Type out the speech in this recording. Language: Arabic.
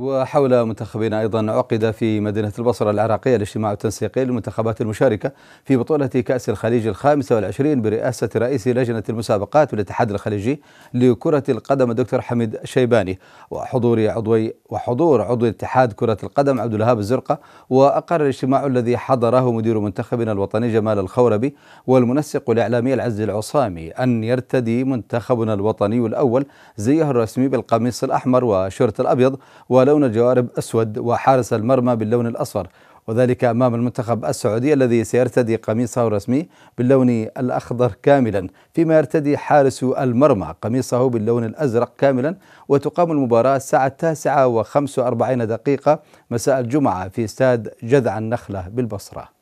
وحول منتخبنا أيضا عقد في مدينة البصرة العراقية الاجتماع التنسيقي للمنتخبات المشاركة في بطولة كأس الخليج الخامسة والعشرين برئاسة رئيس لجنة المسابقات بالاتحاد الخليجي لكرة القدم الدكتور حميد شيباني وحضور عضوي وحضور عضو اتحاد كرة القدم عبد الوهاب الزرقة وأقر الاجتماع الذي حضره مدير منتخبنا الوطني جمال الخوربي والمنسق الإعلامي العز العصامي أن يرتدي منتخبنا الوطني الأول زيه الرسمي بالقميص الأحمر وشورت الأبيض ولون الجوارب أسود وحارس المرمى باللون الأصفر وذلك أمام المنتخب السعودي الذي سيرتدي قميصه الرسمي باللون الأخضر كاملا فيما يرتدي حارس المرمى قميصه باللون الأزرق كاملا وتقام المباراة الساعة التاسعة وخمس وأربعين دقيقة مساء الجمعة في استاد جذع النخلة بالبصرة.